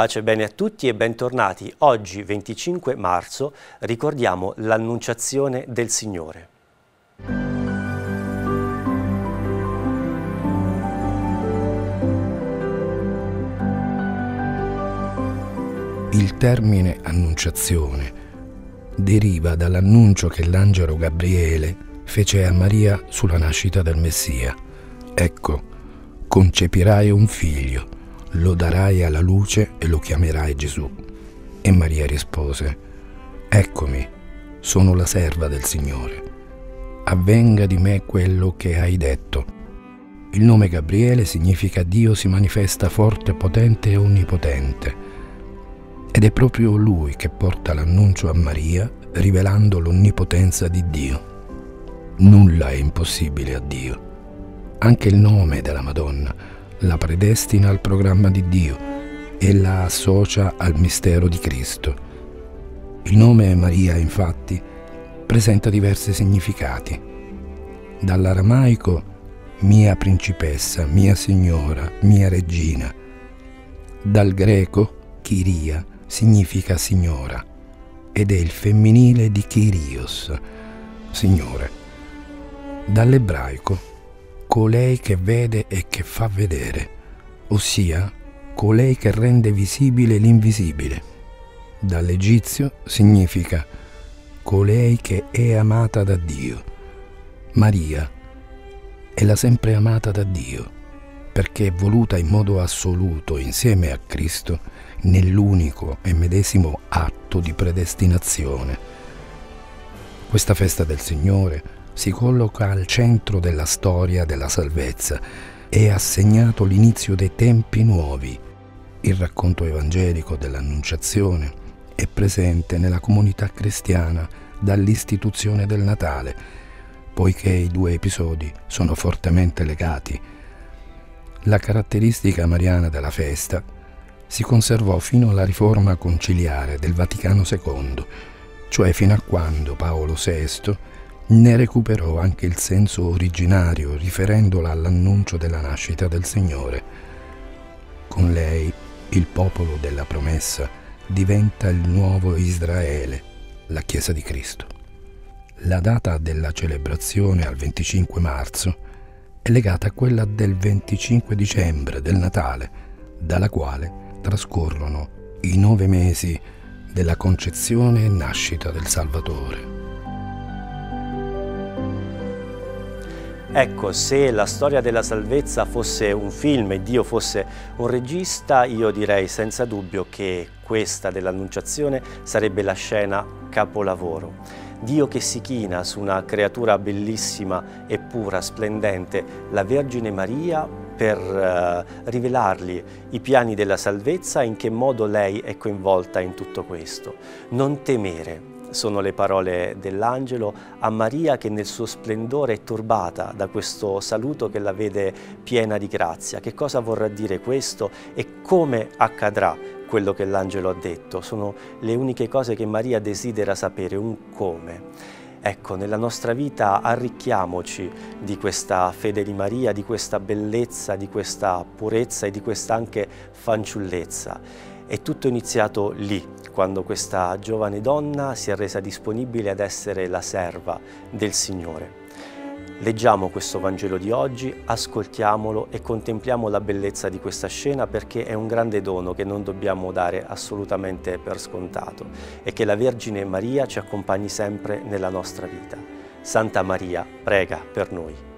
Pace e bene a tutti e bentornati. Oggi, 25 marzo, ricordiamo l'Annunciazione del Signore. Il termine Annunciazione deriva dall'annuncio che l'angelo Gabriele fece a Maria sulla nascita del Messia. Ecco, concepirai un figlio lo darai alla luce e lo chiamerai Gesù. E Maria rispose, Eccomi, sono la serva del Signore. Avvenga di me quello che hai detto. Il nome Gabriele significa Dio si manifesta forte, potente e onnipotente. Ed è proprio lui che porta l'annuncio a Maria, rivelando l'onnipotenza di Dio. Nulla è impossibile a Dio. Anche il nome della Madonna la predestina al programma di Dio e la associa al mistero di Cristo. Il nome Maria, infatti, presenta diversi significati. Dall'aramaico mia principessa, mia signora, mia regina. Dal greco Chiria significa signora ed è il femminile di Kyrios, signore. Dall'ebraico colei che vede e che fa vedere, ossia colei che rende visibile l'invisibile. Dall'egizio significa colei che è amata da Dio. Maria è la sempre amata da Dio, perché è voluta in modo assoluto insieme a Cristo nell'unico e medesimo atto di predestinazione. Questa festa del Signore si colloca al centro della storia della salvezza e ha segnato l'inizio dei tempi nuovi. Il racconto evangelico dell'Annunciazione è presente nella comunità cristiana dall'istituzione del Natale, poiché i due episodi sono fortemente legati. La caratteristica mariana della festa si conservò fino alla riforma conciliare del Vaticano II, cioè fino a quando Paolo VI ne recuperò anche il senso originario riferendola all'annuncio della nascita del Signore. Con lei il popolo della promessa diventa il nuovo Israele, la Chiesa di Cristo. La data della celebrazione al 25 marzo è legata a quella del 25 dicembre, del Natale, dalla quale trascorrono i nove mesi della concezione e nascita del Salvatore. Ecco, se la storia della salvezza fosse un film e Dio fosse un regista, io direi senza dubbio che questa dell'Annunciazione sarebbe la scena capolavoro. Dio che si china su una creatura bellissima e pura, splendente, la Vergine Maria, per uh, rivelargli i piani della salvezza e in che modo lei è coinvolta in tutto questo. Non temere, sono le parole dell'angelo a Maria che nel suo splendore è turbata da questo saluto che la vede piena di grazia. Che cosa vorrà dire questo e come accadrà quello che l'angelo ha detto? Sono le uniche cose che Maria desidera sapere, un come. Ecco, nella nostra vita arricchiamoci di questa fede di Maria, di questa bellezza, di questa purezza e di questa anche fanciullezza. È tutto iniziato lì, quando questa giovane donna si è resa disponibile ad essere la serva del Signore. Leggiamo questo Vangelo di oggi, ascoltiamolo e contempliamo la bellezza di questa scena perché è un grande dono che non dobbiamo dare assolutamente per scontato e che la Vergine Maria ci accompagni sempre nella nostra vita. Santa Maria, prega per noi.